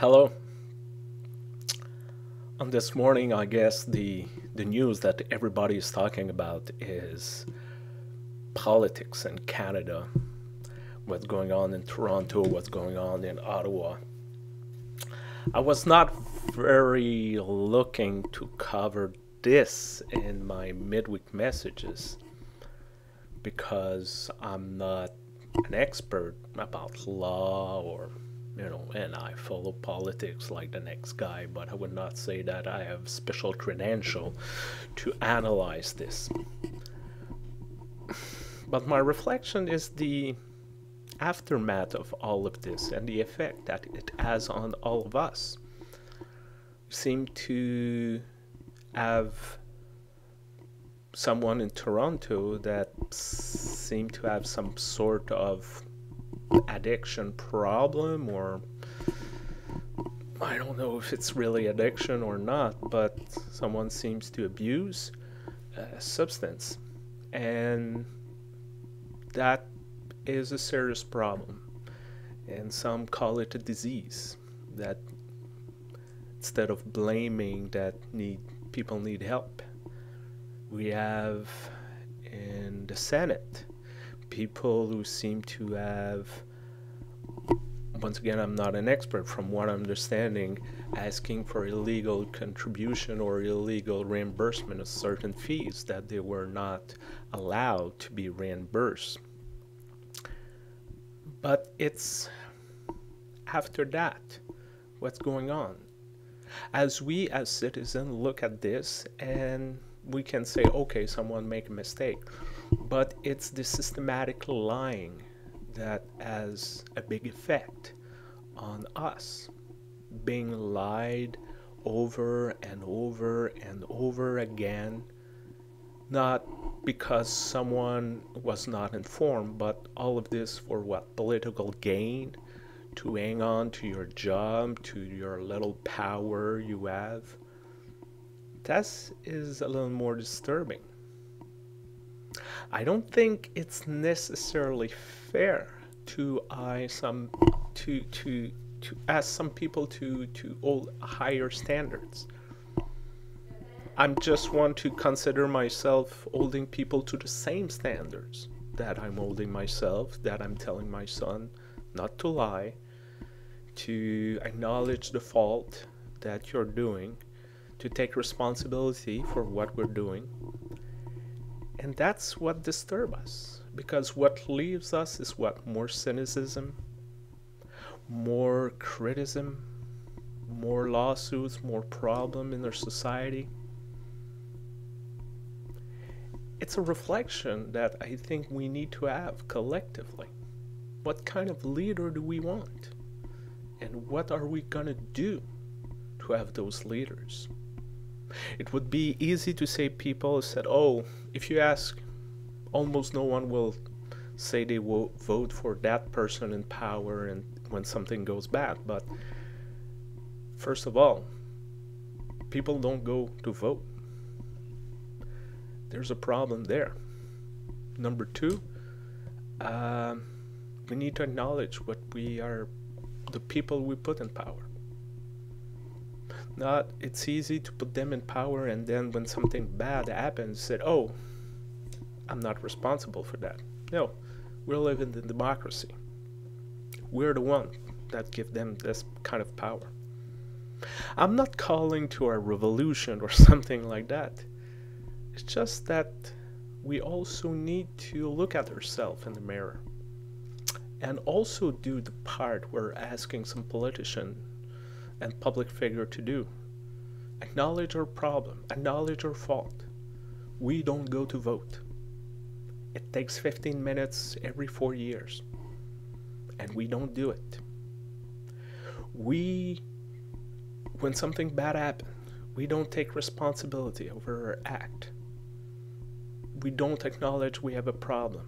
Hello. On this morning, I guess the the news that everybody is talking about is politics in Canada. What's going on in Toronto, what's going on in Ottawa. I was not very looking to cover this in my midweek messages because I'm not an expert about law or you know, and I follow politics like the next guy, but I would not say that I have special credential to analyze this. But my reflection is the aftermath of all of this and the effect that it has on all of us. We seem to have someone in Toronto that seemed to have some sort of addiction problem or I don't know if it's really addiction or not, but someone seems to abuse a substance. And that is a serious problem. And some call it a disease that instead of blaming that need people need help, we have in the Senate people who seem to have once again i'm not an expert from what i'm understanding asking for illegal contribution or illegal reimbursement of certain fees that they were not allowed to be reimbursed. But it's after that what's going on? As we as citizens look at this and we can say okay someone make a mistake but it's the systematic lying that has a big effect on us. Being lied over and over and over again not because someone was not informed but all of this for what? Political gain? To hang on to your job to your little power you have? That is is a little more disturbing I don't think it's necessarily fair to I some to to to ask some people to to hold higher standards. I'm just want to consider myself holding people to the same standards that I'm holding myself, that I'm telling my son not to lie, to acknowledge the fault that you're doing, to take responsibility for what we're doing, and that's what disturbs us. Because what leaves us is what? More cynicism, more criticism, more lawsuits, more problem in our society. It's a reflection that I think we need to have collectively. What kind of leader do we want? And what are we going to do to have those leaders? It would be easy to say people said, oh, if you ask, almost no one will say they will vote for that person in power and when something goes bad. But first of all, people don't go to vote. There's a problem there. Number two, um, we need to acknowledge what we are, the people we put in power not it's easy to put them in power and then when something bad happens said oh i'm not responsible for that. No we're living in democracy. We're the one that give them this kind of power. I'm not calling to a revolution or something like that. It's just that we also need to look at ourselves in the mirror and also do the part we're asking some politician and public figure to do. Acknowledge our problem, acknowledge our fault. We don't go to vote. It takes 15 minutes every four years, and we don't do it. We, when something bad happens, we don't take responsibility over our act. We don't acknowledge we have a problem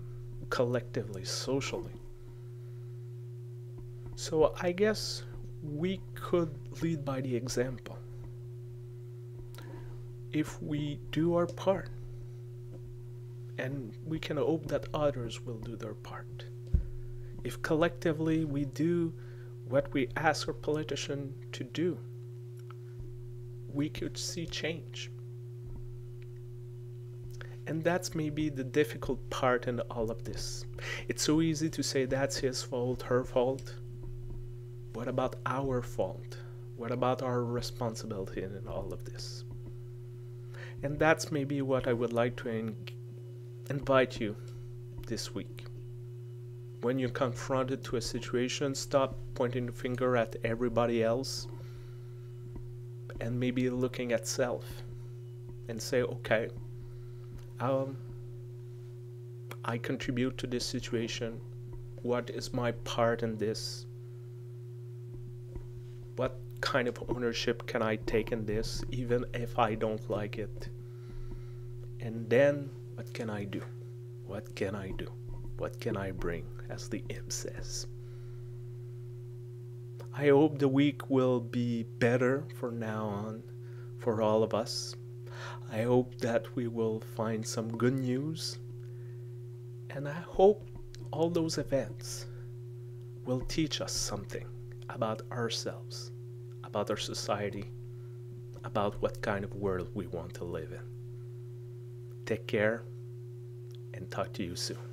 collectively, socially. So I guess we could lead by the example. If we do our part, and we can hope that others will do their part. If collectively we do what we ask our politician to do, we could see change. And that's maybe the difficult part in all of this. It's so easy to say that's his fault, her fault. What about our fault? What about our responsibility in all of this? And that's maybe what I would like to in- invite you this week. When you're confronted to a situation, stop pointing the finger at everybody else and maybe looking at self and say, okay, um, I contribute to this situation. What is my part in this? What kind of ownership can I take in this, even if I don't like it? And then, what can I do? What can I do? What can I bring, as the imp says? I hope the week will be better from now on for all of us. I hope that we will find some good news. And I hope all those events will teach us something about ourselves, about our society, about what kind of world we want to live in. Take care and talk to you soon.